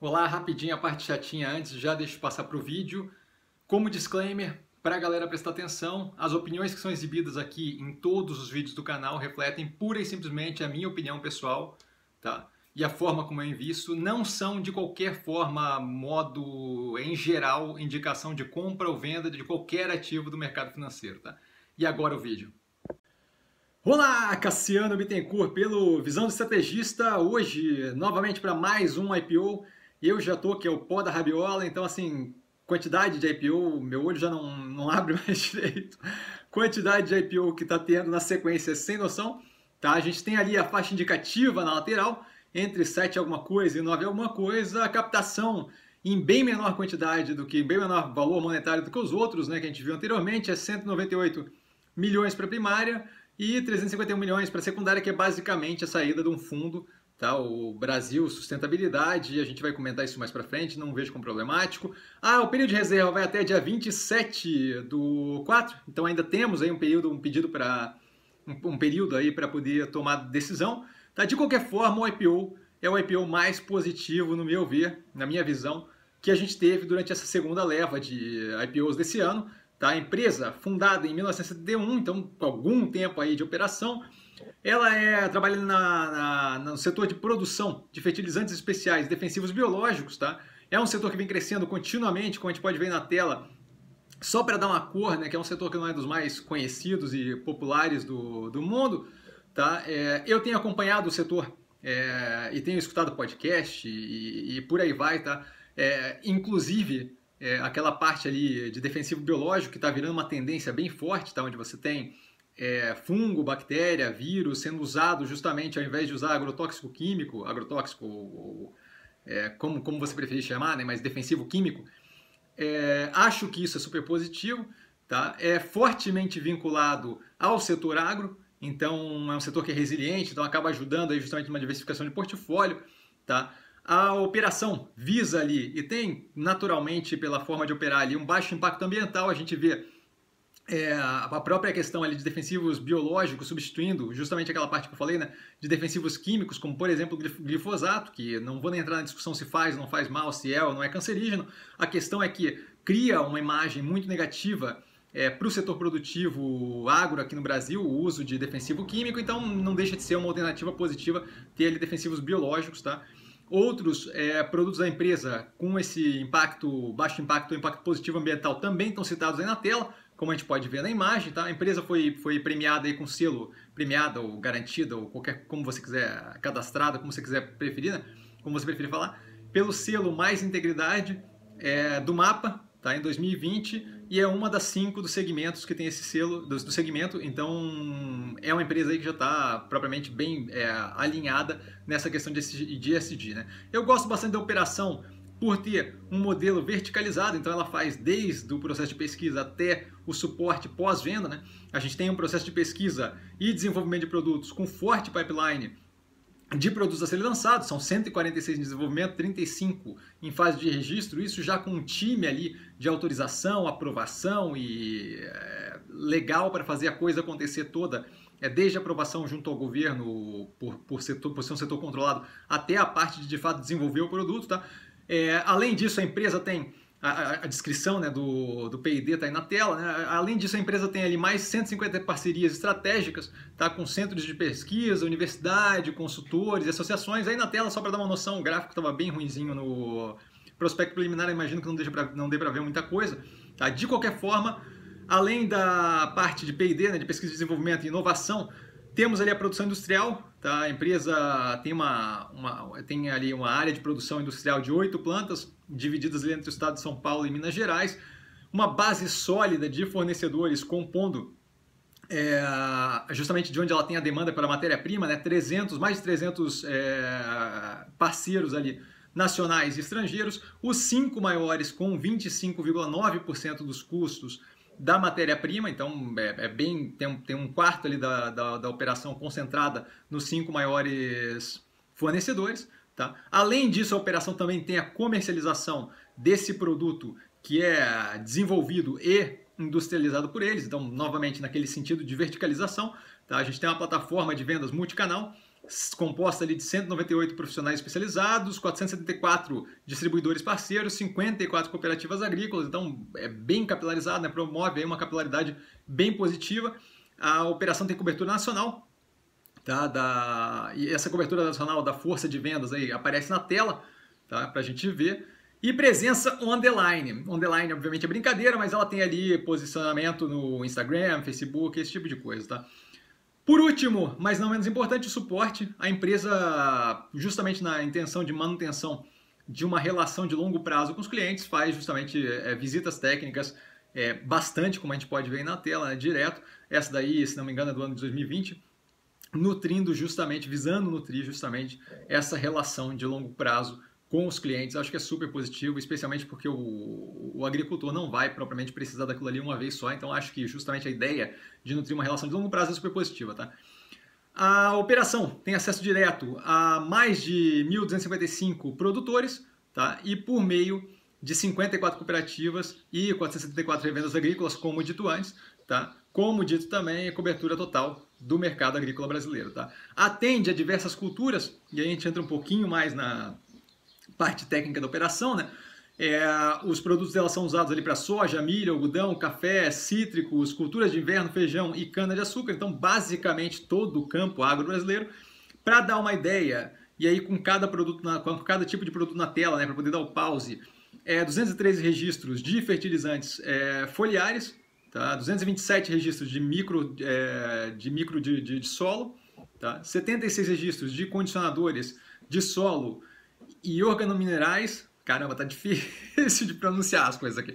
Olá, rapidinho a parte chatinha antes, já deixo passar para o vídeo. Como disclaimer, para a galera prestar atenção, as opiniões que são exibidas aqui em todos os vídeos do canal refletem pura e simplesmente a minha opinião pessoal, tá? E a forma como eu invisto não são de qualquer forma, modo, em geral, indicação de compra ou venda de qualquer ativo do mercado financeiro, tá? E agora o vídeo. Olá, Cassiano Bittencourt, pelo Visão do Estrategista, hoje novamente para mais um IPO eu já tô, que é o pó da rabiola, então assim, quantidade de IPO, meu olho já não, não abre mais direito. Quantidade de IPO que está tendo na sequência sem noção. Tá? A gente tem ali a faixa indicativa na lateral, entre 7 alguma coisa e 9 alguma coisa, a captação em bem menor quantidade do que, bem menor valor monetário do que os outros, né, que a gente viu anteriormente, é 198 milhões para primária e 351 milhões para secundária, que é basicamente a saída de um fundo Tá? O Brasil, sustentabilidade, a gente vai comentar isso mais para frente, não vejo como problemático. Ah, o período de reserva vai até dia 27 do 4, então ainda temos aí um período, um pedido para um, um, período aí para poder tomar decisão. Tá? De qualquer forma, o IPO é o IPO mais positivo, no meu ver, na minha visão, que a gente teve durante essa segunda leva de IPOs desse ano. Tá? A empresa, fundada em 1971, então com algum tempo aí de operação, ela é, trabalha na, na, no setor de produção de fertilizantes especiais defensivos biológicos, tá? É um setor que vem crescendo continuamente, como a gente pode ver na tela. Só para dar uma cor, né, que é um setor que não é dos mais conhecidos e populares do, do mundo, tá? É, eu tenho acompanhado o setor é, e tenho escutado podcast e, e por aí vai, tá? É, inclusive, é, aquela parte ali de defensivo biológico que está virando uma tendência bem forte, tá? Onde você tem é, fungo, bactéria, vírus sendo usado justamente ao invés de usar agrotóxico químico, agrotóxico, ou, é, como, como você preferir chamar, né, mas defensivo químico, é, acho que isso é super positivo, tá? é fortemente vinculado ao setor agro, então é um setor que é resiliente, então acaba ajudando aí justamente uma diversificação de portfólio. Tá? A operação visa ali, e tem naturalmente pela forma de operar ali, um baixo impacto ambiental, a gente vê é, a própria questão ali de defensivos biológicos, substituindo justamente aquela parte que eu falei, né, de defensivos químicos, como por exemplo o glifosato, que não vou nem entrar na discussão se faz ou não faz mal, se é ou não é cancerígeno. A questão é que cria uma imagem muito negativa é, para o setor produtivo agro aqui no Brasil, o uso de defensivo químico, então não deixa de ser uma alternativa positiva ter ali defensivos biológicos, tá? Outros é, produtos da empresa com esse impacto, baixo impacto impacto positivo ambiental também estão citados aí na tela, como a gente pode ver na imagem, tá? A empresa foi, foi premiada aí com selo, premiada ou garantida, ou qualquer, como você quiser, cadastrada, como você quiser preferir, né? Como você preferir falar, pelo selo Mais Integridade é, do mapa, tá? Em 2020, e é uma das cinco dos segmentos que tem esse selo, do, do segmento, então é uma empresa aí que já está propriamente bem é, alinhada nessa questão de, ESG, né? Eu gosto bastante da operação por ter um modelo verticalizado, então ela faz desde o processo de pesquisa até o suporte pós-venda. Né? A gente tem um processo de pesquisa e desenvolvimento de produtos com forte pipeline de produtos a serem lançados, são 146 em desenvolvimento, 35 em fase de registro, isso já com um time ali de autorização, aprovação e é, legal para fazer a coisa acontecer toda, é, desde a aprovação junto ao governo por, por, setor, por ser um setor controlado até a parte de de fato desenvolver o produto, tá? É, além disso, a empresa tem a, a, descrição né, do, do PID está aí na tela. Né? Além disso, a empresa tem ali mais 150 parcerias estratégicas tá? com centros de pesquisa, universidade, consultores, associações. Aí na tela, só para dar uma noção, o gráfico estava bem ruinzinho no prospecto preliminar, imagino que não, deixa pra, não dê para ver muita coisa. Tá? De qualquer forma, além da parte de P&D, né, de pesquisa, desenvolvimento e inovação, temos ali a produção industrial, tá? a empresa tem, uma, uma, tem ali uma área de produção industrial de oito plantas, divididas entre o estado de São Paulo e Minas Gerais, uma base sólida de fornecedores compondo é, justamente de onde ela tem a demanda pela matéria-prima, né? 300, mais de 300 é, parceiros ali nacionais e estrangeiros, os cinco maiores com 25,9% dos custos da matéria-prima, então é, é, bem tem, tem um quarto ali da, da, da, operação concentrada nos cinco maiores fornecedores. Tá? Além disso, a operação também tem a comercialização desse produto que é desenvolvido e industrializado por eles, então novamente naquele sentido de verticalização. Tá? A gente tem uma plataforma de vendas multicanal composta ali de 198 profissionais especializados, 474 distribuidores parceiros, 54 cooperativas agrícolas, então é bem capilarizado, né? promove uma capilaridade bem positiva. A operação tem cobertura nacional, tá? da... e essa cobertura nacional da força de vendas aí aparece na tela tá? para a gente ver. E presença on the line. On the line, obviamente, é brincadeira, mas ela tem ali posicionamento no Instagram, Facebook, esse tipo de coisa, tá? Por último, mas não menos importante, o suporte. A empresa, justamente na intenção de manutenção de uma relação de longo prazo com os clientes, faz justamente é, visitas técnicas é, bastante, como a gente pode ver aí na tela, né, direto. Essa daí, se não me engano, é do ano de 2020, nutrindo justamente, visando nutrir justamente essa relação de longo prazo com os clientes, acho que é super positivo, especialmente porque o, o, agricultor não vai propriamente precisar daquilo ali uma vez só, então acho que justamente a ideia de nutrir uma relação de longo prazo é super positiva, tá? A operação tem acesso direto a mais de 1.255 produtores, tá? E por meio de 54 cooperativas e 474 revendas agrícolas, como dito antes, tá? Como dito também, é cobertura total do mercado agrícola brasileiro, tá? Atende a diversas culturas, e aí a gente entra um pouquinho mais na, parte técnica da operação, né? É, os produtos dela são usados ali para soja, milho, algodão, café, cítricos, culturas de inverno, feijão e cana-de-açúcar. Então, basicamente, todo o campo agro brasileiro. Para dar uma ideia, e aí com cada produto, na, com cada tipo de produto na tela, né, para poder dar o pause, é, 213 registros de fertilizantes é, foliares, tá? 227 registros de micro, é, de, micro de, de, de solo, tá? 76 registros de condicionadores de solo e organominerais. Caramba, tá difícil de pronunciar as coisas aqui.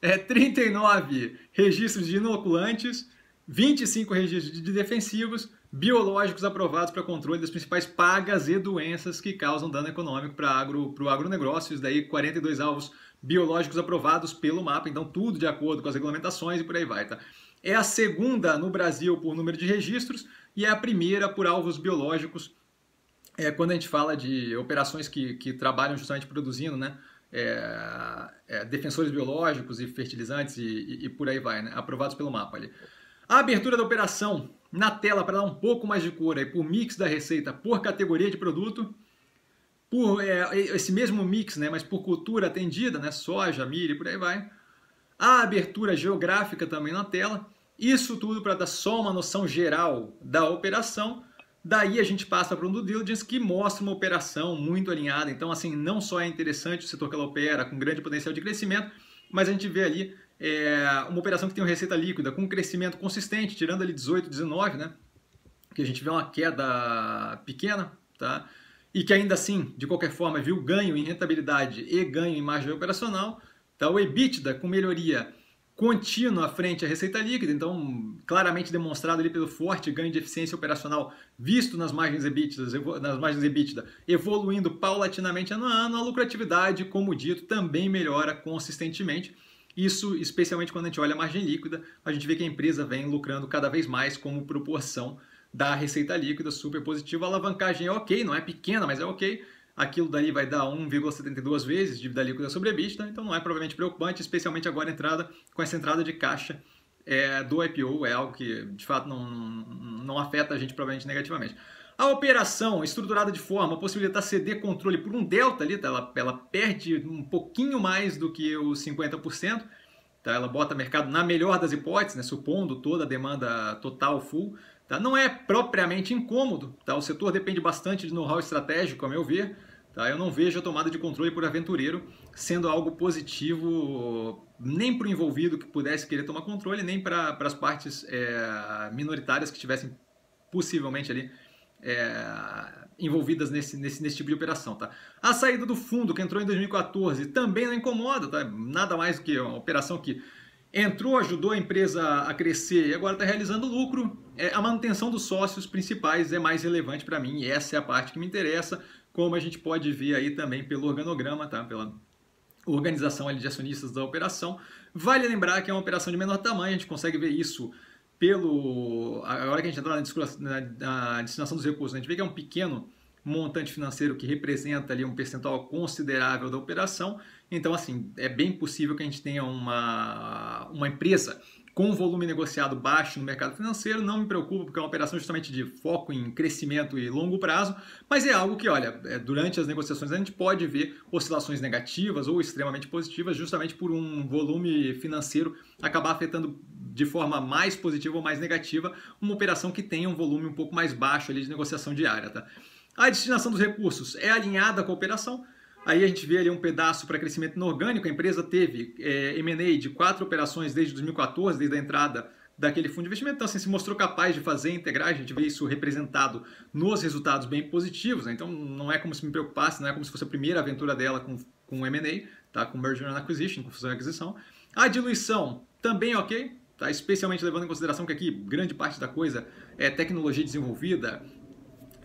É, 39 registros de inoculantes, 25 registros de defensivos, biológicos aprovados para controle das principais pagas e doenças que causam dano econômico para agro, o agronegócio. Isso daí, 42 alvos biológicos aprovados pelo mapa, então tudo de acordo com as regulamentações e por aí vai, tá? É a segunda no Brasil por número de registros e é a primeira por alvos biológicos é, quando a gente fala de operações que, que trabalham justamente produzindo né, é, é, defensores biológicos e fertilizantes e, e, e, por aí vai, né, aprovados pelo mapa ali. A abertura da operação na tela para dar um pouco mais de cor aí, por mix da receita, por categoria de produto, por é, esse mesmo mix, né, mas por cultura atendida, né, soja, milho e por aí vai. A abertura geográfica também na tela. Isso tudo para dar só uma noção geral da operação Daí a gente passa para um due diligence que mostra uma operação muito alinhada. Então, assim, não só é interessante o setor que ela opera, com grande potencial de crescimento, mas a gente vê ali é, uma operação que tem uma receita líquida com um crescimento consistente, tirando ali 18, 19, né? Que a gente vê uma queda pequena, tá? E que ainda assim, de qualquer forma, viu ganho em rentabilidade e ganho em margem operacional. Tá? O EBITDA com melhoria contínuo à frente à receita líquida, então claramente demonstrado ali pelo forte ganho de eficiência operacional visto nas margens EBITDA, nas margens EBITDA, evoluindo paulatinamente ano a ano, a lucratividade, como dito, também melhora consistentemente. Isso, especialmente quando a gente olha a margem líquida, a gente vê que a empresa vem lucrando cada vez mais como proporção da receita líquida, super positivo. A alavancagem é ok, não é pequena, mas é ok aquilo daí vai dar 1,72 vezes dívida líquida sobre EBITDA, então não é provavelmente preocupante, especialmente agora entrada com essa entrada de caixa é, do IPO, é algo que de fato não, não, não afeta a gente provavelmente negativamente. A operação estruturada de forma a possibilitar ceder controle por um delta ali, tá? ela, ela perde um pouquinho mais do que os 50%, tá? ela bota mercado na melhor das hipóteses, né? supondo toda a demanda total full, Tá? Não é propriamente incômodo, tá? o setor depende bastante de know-how estratégico, a meu ver. Tá? Eu não vejo a tomada de controle por aventureiro sendo algo positivo nem para o envolvido que pudesse querer tomar controle, nem para as partes é, minoritárias que estivessem possivelmente ali é, envolvidas nesse, nesse, nesse tipo de operação. Tá? A saída do fundo, que entrou em 2014, também não incomoda, tá? nada mais do que uma operação que entrou, ajudou a empresa a crescer e agora está realizando lucro, é, a manutenção dos sócios principais é mais relevante para mim e essa é a parte que me interessa, como a gente pode ver aí também pelo organograma, tá? pela organização de acionistas da operação. Vale lembrar que é uma operação de menor tamanho, a gente consegue ver isso pelo... Agora que a gente entra na, na, na destinação dos recursos, a gente vê que é um pequeno montante financeiro que representa ali um percentual considerável da operação. Então, assim, é bem possível que a gente tenha uma, uma empresa com volume negociado baixo no mercado financeiro, não me preocupa porque é uma operação justamente de foco em crescimento e longo prazo, mas é algo que, olha, é, durante as negociações a gente pode ver oscilações negativas ou extremamente positivas, justamente por um volume financeiro acabar afetando de forma mais positiva ou mais negativa uma operação que tenha um volume um pouco mais baixo ali de negociação diária. Tá? A destinação dos recursos é alinhada com a operação, Aí a gente vê ali um pedaço para crescimento inorgânico. A empresa teve é, M&A de quatro operações desde 2014, desde a entrada daquele fundo de investimento. Então, assim, se mostrou capaz de fazer integrar. A gente vê isso representado nos resultados bem positivos. Né? Então, não é como se me preocupasse, não é como se fosse a primeira aventura dela com, com M&A, tá? com Merger and Acquisition, com fusão e aquisição. A diluição também ok, tá? especialmente levando em consideração que aqui grande parte da coisa é tecnologia desenvolvida,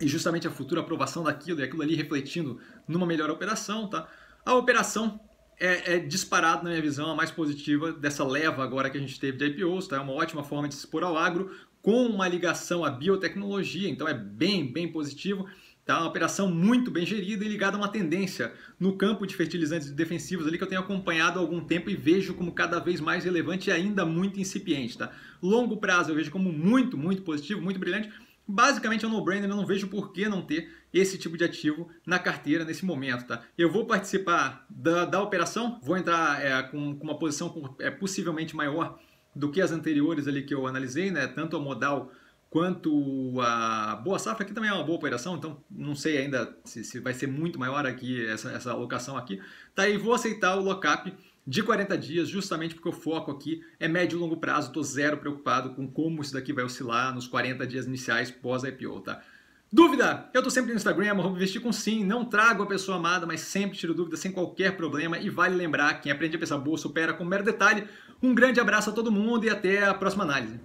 e justamente a futura aprovação daquilo e aquilo ali refletindo numa melhor operação, tá? A operação é, é disparado, na minha visão, a mais positiva dessa leva agora que a gente teve de IPOs, tá? É uma ótima forma de se expor ao agro com uma ligação à biotecnologia, então é bem, bem positivo. Tá? Uma operação muito bem gerida e ligada a uma tendência no campo de fertilizantes defensivos ali que eu tenho acompanhado há algum tempo e vejo como cada vez mais relevante e ainda muito incipiente. Tá? Longo prazo eu vejo como muito, muito positivo, muito brilhante basicamente é um no-brainer, eu não vejo por que não ter esse tipo de ativo na carteira nesse momento, tá? Eu vou participar da, da operação, vou entrar é, com, com, uma posição é, possivelmente maior do que as anteriores ali que eu analisei, né? Tanto a modal quanto a Boa Safra, aqui também é uma boa operação, então não sei ainda se, se vai ser muito maior aqui essa, essa alocação aqui. Tá, e vou aceitar o lockup de 40 dias, justamente porque o foco aqui é médio e longo prazo, estou zero preocupado com como isso daqui vai oscilar nos 40 dias iniciais pós-IPO, tá? Dúvida? Eu estou sempre no Instagram, arroba investir com sim, não trago a pessoa amada, mas sempre tiro dúvida sem qualquer problema e vale lembrar, quem aprende a pensar bolsa opera com mero detalhe. Um grande abraço a todo mundo e até a próxima análise.